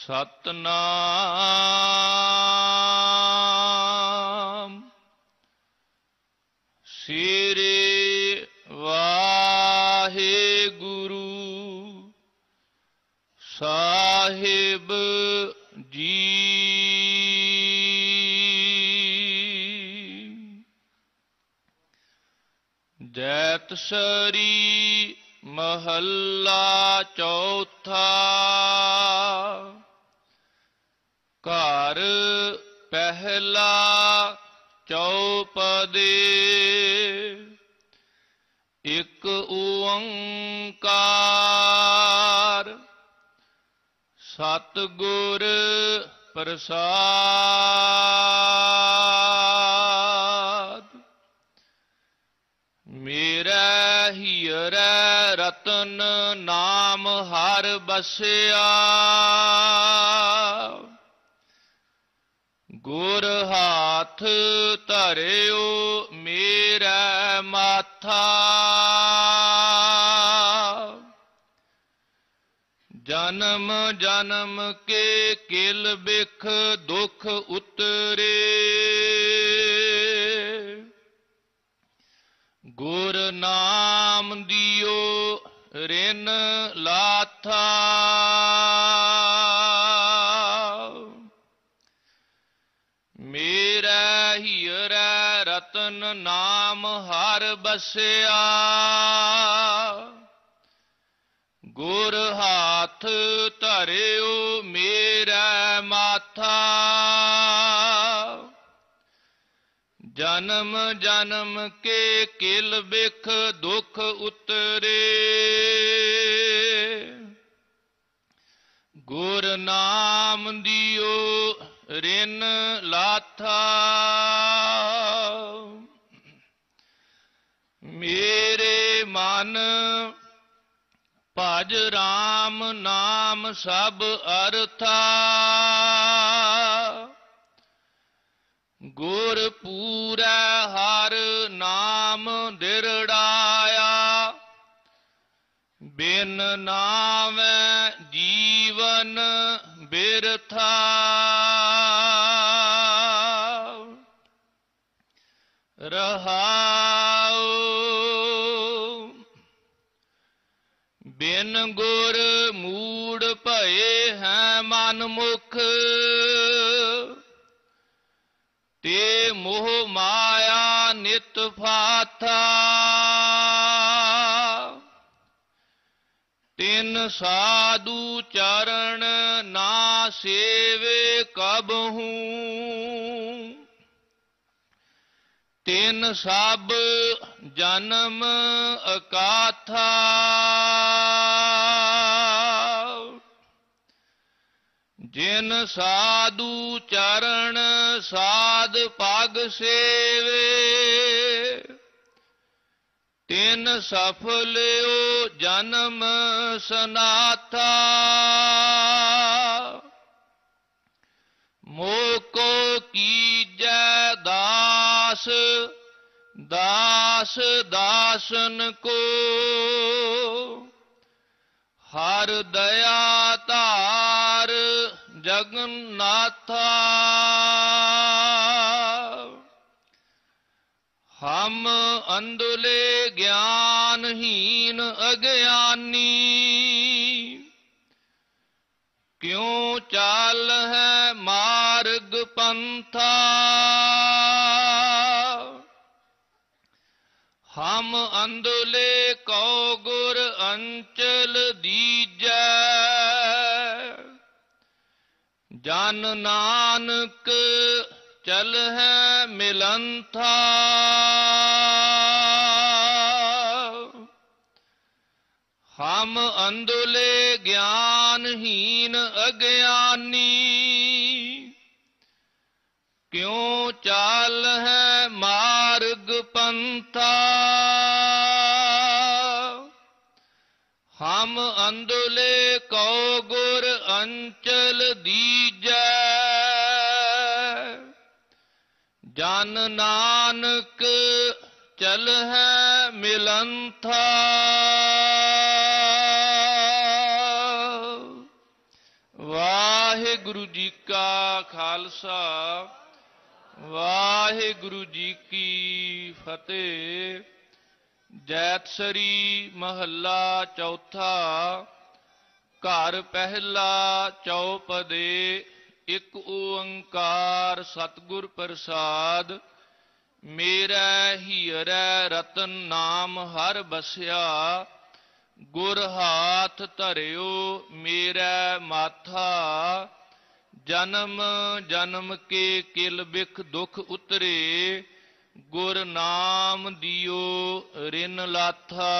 ਸਤਨਾਮ। ਸ੍ਰੀ ਵਾਹਿਗੁਰੂ ਸਾਹਿਬ ਜੀ। ਜੈਤ ਸਰੀ ਮਹੱਲਾ ਚੌਥਾ। ਘਰ ਪਹਿਲਾ ਚੌਪਦੇ। ਇਕ ਓੰਕਾਰ। ਸਤਿਗੁਰ ਪ੍ਰਸਾਦ। ਮੇਰਾ ਹੀਰੈ ਰਤਨ ਨਾਮ ਹਰ ਬਸਿਆ। ਗੁਰ ਹਾਥ ਧਰਿਓ ਮੇਰਾ ਮਾਥਾ। ਜਨਮ ਜਨਮ ਕੇ ਕਿਲ ਬਿਖ ਦੁਖ ਉਤਰੇ। ਗੁਰ ਨਾਮ ਦਿਓ ਰਿਨ ਲਾਥਾ। ਨਾਮ ਹਰ ਬਸਿਆ। ਗੁਰ ਹਾਥ ਧਰਿਓ ਮੇਰਾ ਮਾਥਾ। ਜਨਮ ਜਨਮ ਕੇ ਕਿਲ ਬਿਖ ਦੁਖ ਉਤਰੇ। ਗੁਰ ਨਾਮ ਦਿਓ ਰਿਨ ਲਾਥਾ। ਮੇਰੇ ਮਨ ਭਜ ਰਾਮ ਨਾਮ ਸਭ ਅਰਥਾ। ਗੁਰ ਪੂਰਾ ਹਰ ਨਾਮ ਦਿਰੜਾਇਆ। ਬਿਨ ਨਾਮ ਜੀਵਨ ਬਿਰਥਾ। ਬਿਨ ਗੁਰ ਮੂੜ ਭਏ ਹੈ ਮਨ ਮੁਖ। ਤੇ ਮੋਹ ਮਾਇਆ ਨਿਤ ਫਾਥਾ। ਤਿੰਨ ਸਾਧੂ ਚਰਨ ਨਾ ਸੇਵੇ ਕਬਹੂ ਤਿੰਨ ਸਭ ਜਨਮ ਅਕਾਥਾ ਜਿਨ ਸਾਧੂ ਚਰਨ ਸਾਧ ਪਗ ਸੇਵੇ ਤਿਨ ਸਫਲਿਓ ਜਨਮ ਸਨਾਥਾ ਮੋਕੋ ਕੀਜੈ ਦਾਸ ਦਾਸ ਦਾਸਨ ਕੋ ਹਰ ਦਇਆ ਧਾਰ ਜਗਨਨਾਥਾ ਹਮ ਅੰਧਲੇ ਗਿਆਨਹੀਨ ਅਗਿਆਨੀ ਕਿਉ ਚਾਲ ਹੈ ਮਾਰਗ ਪੰਥਾ ਹਮ ਅੰਧਲੇ ਕਉ ਗੁਰ ਅੰਚਲ ਦੀਜੈ। ਜਨ ਨਾਨਕ ਚਲ ਹੈ ਮਿਲੰਥਾ। ਹਮ ਅੰਧਲੇ ਗਿਆਨਹੀਨ ਅਗਿਆਨੀ। ਕਿਉ ਚਾਲ ਹੈ ਮਾਰਗ ਪੰਥਾ ਹਮ ਅੰਦੁਲੇ ਕਉ ਗੁਰ ਅੰਚਲ ਦੀਜੈ। ਜਨ ਨਾਨਕ ਚਲ ਹੈ ਮਿਲੰਥਾ। ਵਾਹਿਗੁਰੂ ਜੀ ਕਾ ਖਾਲਸਾ। ਵਾਹਿਗੁਰੂ ਜੀ ਕੀ ਫਤਿਹ। ਜੈਤਸਰੀ ਮਹੱਲਾ ਚੌਥਾ, ਘਰ ਪਹਿਲਾ ਚੌਪਦੇ, ਇੱਕ ਓੰਕਾਰ ਸਤਿਗੁਰ ਪ੍ਰਸਾਦ, ਮੇਰਾ ਹੀਰੈ ਰਤਨ ਨਾਮ ਹਰ ਬਸਿਆ, ਗੁਰ ਹਾਥ ਧਰਿਓ ਮੇਰਾ ਮਾਥਾ ਜਨਮ ਜਨਮ ਕੇ ਕਿਲ ਬਿਖ ਦੁਖ ਉਤਰੇ ਗੁਰ ਨਾਮ ਦਿਓ ਰਿਨ ਲਾਥਾ।